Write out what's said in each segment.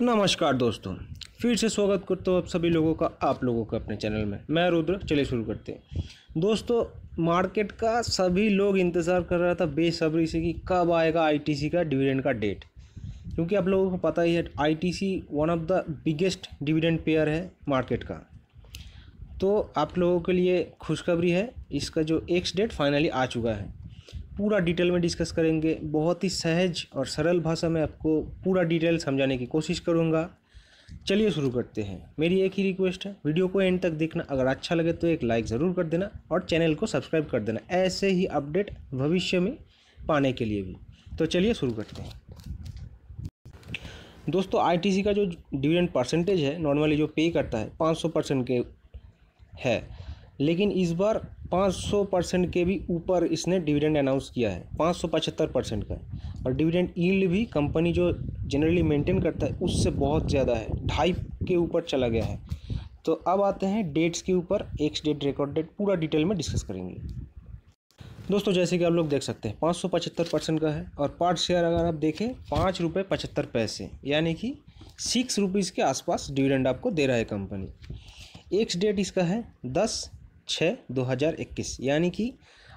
नमस्कार दोस्तों, फिर से स्वागत करता हूँ आप सभी लोगों का, आप लोगों का अपने चैनल में। मैं रुद्र चले शुरू करते हैं। दोस्तों, मार्केट का सभी लोग इंतज़ार कर रहा था बेसब्री से कि कब आएगा आईटीसी का डिविडेंड का डेट। क्योंकि आप लोगों को पता ही है ITC one of the biggest dividend payer है मार्केट का। तो आप लोगों के लिए खुशखबरी है, इसका जो एक्स डेट फाइनली आ चुका है। पूरा डिटेल में डिस्कस करेंगे। बहुत ही सहज और सरल भाषा में आपको पूरा डिटेल समझाने की कोशिश करूँगा। चलिए शुरू करते हैं। मेरी एक ही रिक्वेस्ट है, वीडियो को एंड तक देखना। अगर अच्छा लगे तो एक लाइक ज़रूर कर देना और चैनल को सब्सक्राइब कर देना। ऐसे ही अपडेट भविष्य में पाने के लिए भी। तो चलिए शुरू करते हैं। दोस्तों आईटीसी का जो डिविडेंड परसेंटेज है, नॉर्मली जो पे करता है 500 परसेंट के है। लेकिन इस बार 500 परसेंट के भी ऊपर इसने डिविडेंड अनाउंस किया है। पाँच सौ पचहत्तर परसेंट का और डिविडेंड ईल्ड भी कंपनी जो जनरली मेंटेन करता है, उससे बहुत ज़्यादा है। ढाई के ऊपर चला गया है। तो अब आते हैं डेट्स के ऊपर। एक्स डेट रिकॉर्ड डेट पूरा डिटेल में डिस्कस करेंगे। दोस्तों, जैसे कि आप लोग देख सकते हैं, पाँच सौ पचहत्तर परसेंट का है। और पार्ट शेयर अगर आप देखें, पाँच रुपये पचहत्तर पैसे। यानी कि सिक्स रुपीज़ के आसपास डिविडेंड आपको दे रहा है कंपनी एक्स डेट इसका है दस। छः दो हज़ार इक्कीस। यानी कि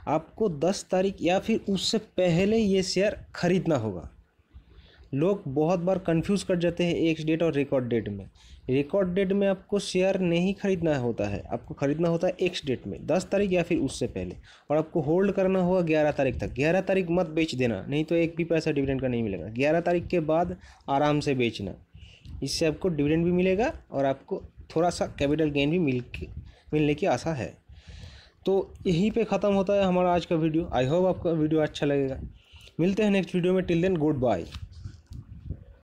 आपको दस तारीख या फिर उससे पहले ये शेयर ख़रीदना होगा। लोग बहुत बार कंफ्यूज कर जाते हैं एक डेट और रिकॉर्ड डेट में। रिकॉर्ड डेट में आपको शेयर नहीं खरीदना होता है। आपको ख़रीदना होता है एक्स डेट में, दस तारीख या फिर उससे पहले। और आपको होल्ड करना होगा ग्यारह तारीख तक। ग्यारह तारीख मत बेच देना, नहीं तो एक भी पैसा डिविडेंड का नहीं मिलेगा। ग्यारह तारीख के बाद आराम से बेचना। इससे आपको डिविडेंड भी मिलेगा और आपको थोड़ा सा कैपिटल गेन भी मिल मिलने की आशा है। तो यहीं पे ख़त्म होता है हमारा आज का वीडियो। आई होप आपका वीडियो अच्छा लगेगा। मिलते हैं नेक्स्ट वीडियो में। Till then goodbye